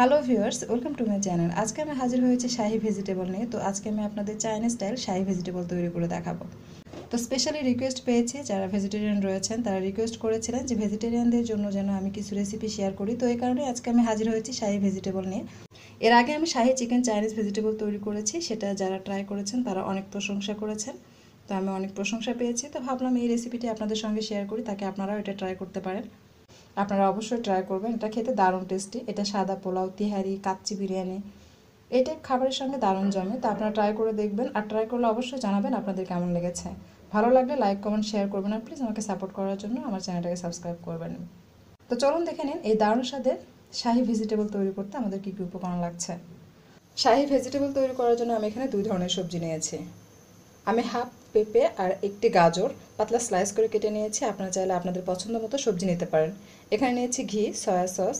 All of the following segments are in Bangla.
Hello viewers, welcome to my channel. আজকে আমি হাজির হয়েছি শাহি ভেজিটেবল নিয়ে। তো আজকে আমি আপনাদের চাইনিজ স্টাইল শাহি ভেজিটেবল তৈরি করে দেখাবো। তো স্পেশালি রিকোয়েস্ট পেয়েছি, যারা ভেজিটেরিয়ান রয়েছেন, তারা রিকোয়েস্ট করেছিলেন যে ভেজিটেরিয়ানদের জন্য যেন আমি কিছু রেসিপি শেয়ার করি। তো এই কারণে আজকে আমি হাজির হয়েছি শাহি ভেজিটেবল নিয়ে। এর আগে আমি শাহি চিকেন চাইনিজ ভেজিটেবল তৈরি করেছি, সেটা যারা ট্রাই করেছেন, তারা অনেক প্রশংসা করেছেন। তো আমি অনেক প্রশংসা পেয়েছি। তো ভাবলাম এই রেসিপিটি আপনাদের সঙ্গে শেয়ার করি, তাকে আপনারাও এটা ট্রাই করতে পারেন। আপনারা অবশ্যই ট্রাই করবেন। এটা খেতে দারুণ টেস্টি এটা সাদা পোলাও, তিহারি, কাচ্চি বিরিয়ানি। টাইপ খাবারের সঙ্গে দারুণ জমে। তো আপনারা ট্রাই করে দেখবেন আর ট্রাই করলে অবশ্যই জানাবেন আপনাদের কেমন লেগেছে। ভালো লাগলে লাইক কমেন্ট শেয়ার করবেন আর প্লিজ আমাকে সাপোর্ট করার জন্য আমার চ্যানেলটাকে সাবস্ক্রাইব করবেন। তো চলুন দেখে নিন এই দারুণ স্বাদের শাহি ভেজিটেবল তৈরি করতে আমাদের কী কী উপকরণ লাগছে। শাহি ভেজিটেবল তৈরি করার জন্য আমি এখানে দুই ধরনের সবজি নিয়েছি। আমি হাফ পেঁপে আর একটি গাজর পাতলা স্লাইস করে কেটে নিয়েছি। আপনারা চাইলে আপনাদের পছন্দ মতো সবজি নিতে পারেন। এখানে নিয়েছি ঘি সয়া সস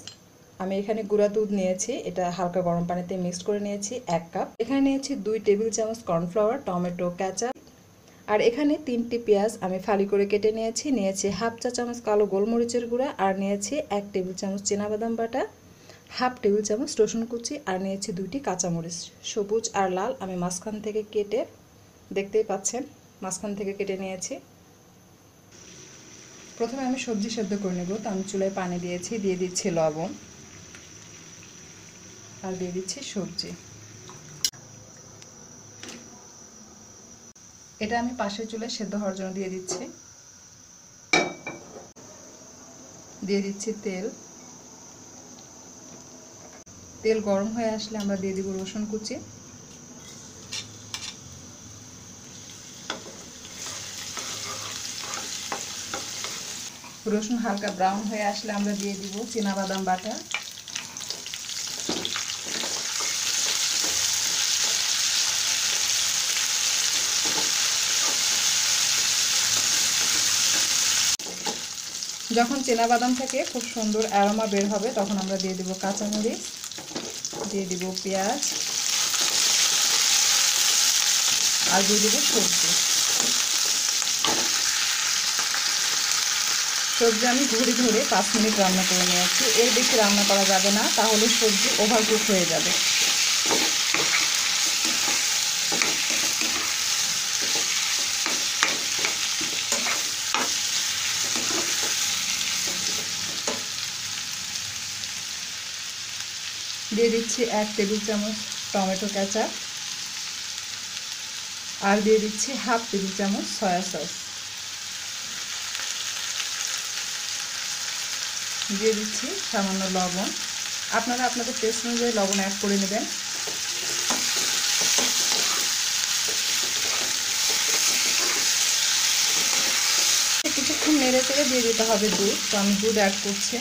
আমি এখানে গুঁড়া দুধ নিয়েছি, এটা হালকা গরম পানিতে মিক্সড করে নিয়েছি, এক কাপ এখানে নিয়েছি দুই টেবিল চামচ কর্নফ্লাওয়ার টমেটো ক্যাচা আর এখানে তিনটি পেঁয়াজ আমি ফালি করে কেটে নিয়েছি। নিয়েছি হাফ চা চামচ কালো গোলমরিচের গুঁড়া আর নিয়েছি এক টেবিল চামচ বাদাম বাটা, হাফ টেবিল চামচ রসুন কুচি আর নিয়েছি দুইটি কাঁচামরিচ। সবুজ আর লাল আমি মাঝখান থেকে কেটে দেখতেই পাচ্ছেন, মাঝখান থেকে কেটে নিয়েছি। প্রথমে আমি সবজি সেদ্ধ করে নেব। তো আমি চুলায় পানি দিয়েছি, দিয়ে দিচ্ছি লবণ। আর দিয়ে দিচ্ছি সবজি। এটা আমি পাশের চুলায় সেদ্ধ হওয়ার জন্য দিয়ে দিচ্ছি। দিয়ে দিচ্ছি তেল। তেল গরম হয়ে আসলে আমরা দিয়ে দিব রসুন কুচি। রসুন হালকা ব্রাউন হয়ে আসলে আমরা দিয়ে দিব বাদাম বাটা। যখন বাদাম থেকে খুব সুন্দর অ্যারোমা বের হবে, তখন আমরা দিয়ে দিব কাঁচামরিচ, দিয়ে দিব পেঁয়াজ, আর দিয়ে দিব সবজি। সবজি আমি ঘুরে ঘুরে পাঁচ মিনিট রান্না করে নিয়েছি। এর বেশি রান্না করা যাবে না, তাহলে সবজি ওভারকুক হয়ে যাবে। দিয়ে দিচ্ছি এক টেবিল চামচ টমেটো কাঁচা আর দিয়ে দিচ্ছি হাফ টেবিল চামচ সয়া সস। দিয়ে দিচ্ছি সামান্য লবণ। আপনারা আপনাদের টেস্ট অনুযায়ী লবণ অ্যাড করে নেবেন। কিছুক্ষণ মেরে চেড়ে দিয়ে দিতে হবে দুধ। তো আমি দুধ অ্যাড করছি।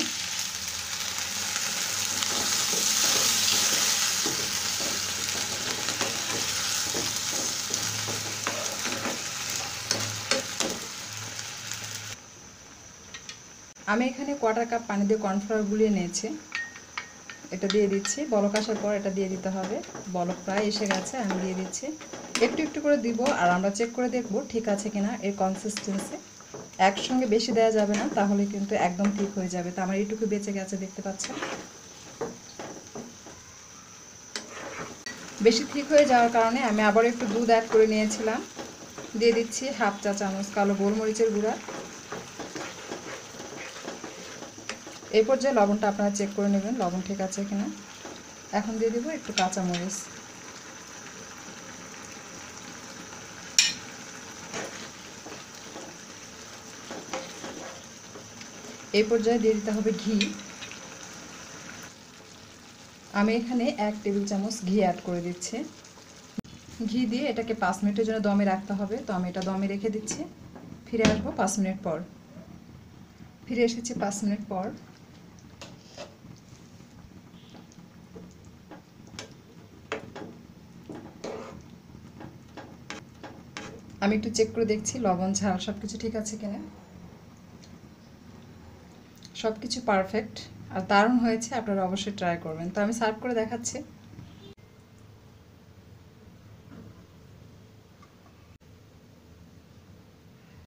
আমি এখানে কোয়ার্টার কাপ পানি দিয়ে কর্নফ্লাওয়ার গুলিয়ে নিয়েছি। এটা দিয়ে দিচ্ছি। বলক আসার পর এটা দিয়ে দিতে হবে। বলক প্রায় এসে গেছে, আমি দিয়ে দিচ্ছি। একটু একটু করে দিব আর আমরা চেক করে দেখব ঠিক আছে কিনা এর কনসিস্টেন্সি একসঙ্গে বেশি দেওয়া যাবে না, তাহলে কিন্তু একদম ঠিক হয়ে যাবে। তো আমার এইটুকু বেঁচে গেছে, দেখতে পাচ্ছেন? বেশি ঠিক হয়ে যাওয়ার কারণে আমি আবার একটু দুধ অ্যাড করে নিয়েছিলাম। দিয়ে দিচ্ছি হাফ চা চামচ কালো গোলমরিচের গুঁড়া। এই পর্যায়ে লবণটা আপনারা চেক করে নেবেন, লবণ ঠিক আছে কিনা। এখন দিয়ে দেবো একটু কাঁচামরিচ। এই পর্যায়ে দিয়ে দিতে হবে ঘি। আমি এখানে এক টেবিল চামচ ঘি অ্যাড করে দিচ্ছি। ঘি দিয়ে এটাকে পাঁচ মিনিটের জন্য দমে রাখতে হবে। তো আমি এটা দমে রেখে দিচ্ছি। ফিরে আসব পাঁচ মিনিট পর। ফিরে এসেছি পাঁচ মিনিট পর। আমি একটু চেক করে দেখছি, লবণ, ঝাল সব কিছু ঠিক আছে কিনা? সব কিছু পারফেক্ট আর দারুণ হয়েছে, আপনারা অবশ্যই ট্রাই করবেন। তো আমি সার্ভ করে দেখাচ্ছি।